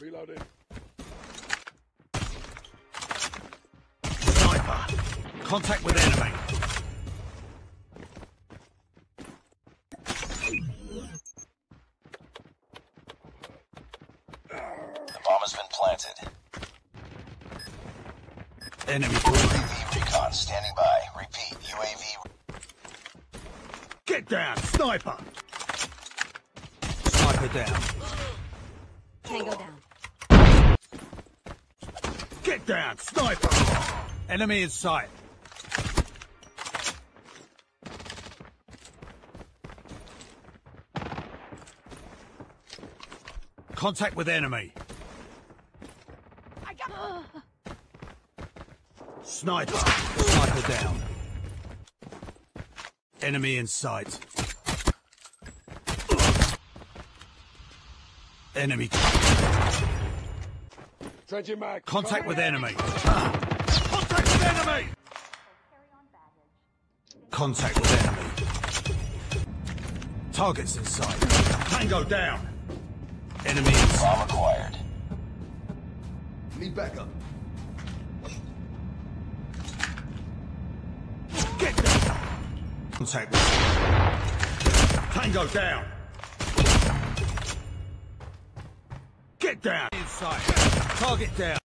Reloading. Sniper. Contact with enemy. The bomb has been planted. Enemy. UAV recon standing by. Repeat, UAV. Get down. Sniper. Sniper down. Tango down. Down. Sniper. Enemy in sight. Contact with enemy. Sniper. Sniper down. Enemy in sight. Enemy. Changing mag. Contact with enemy. Contact with enemy. Contact with enemy. Targets in sight. Tango down. Enemy in. Bomb acquired. Need backup. Get down. Contact with Tango down. Get down. Inside. Target down.